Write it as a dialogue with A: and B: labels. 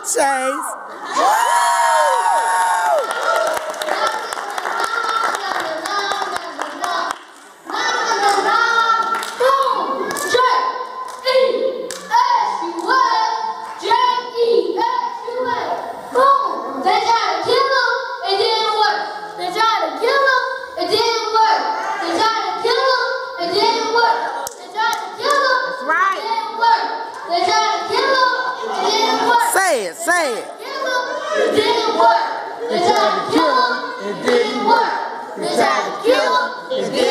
A: Chase. Say it, say it.
B: It didn't work. They tried to kill him. It didn't work. They tried to kill him. It didn't work.